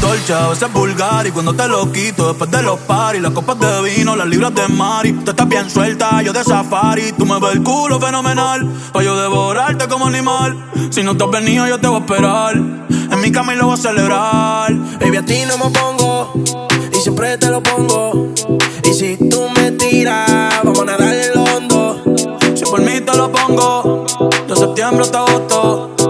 dolce, a veces es vulgar Y cuando te lo quito, después de los paris Las copas de vino, las libras de mari Tú estás bien suelta, yo de safari Tú me ves el culo fenomenal Pa' yo devorarte como animal. Si no te has venido, yo te voy a esperar En mi cama y lo voy a celebrar. Baby, a ti no me pongo Y siempre te lo pongo. Y si tú me tiras Vamos a nadar el hondo. Si por mí te lo pongo De septiembre hasta agosto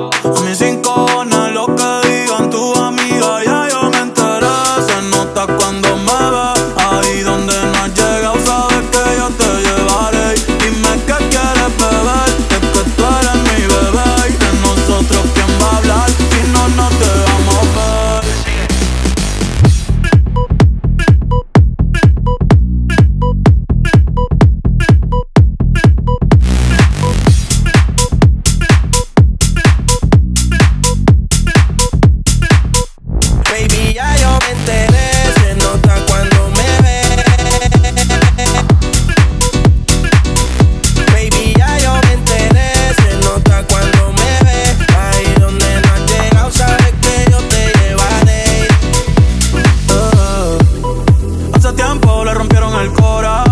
rompieron el cora.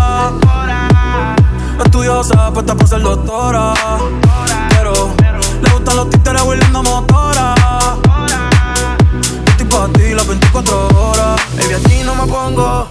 Estudiosa, puesta por ser doctora. Pero le gustan los títeres huirleando motora. Yo estoy pa' ti las 24 horas. Baby, a ti no me pongo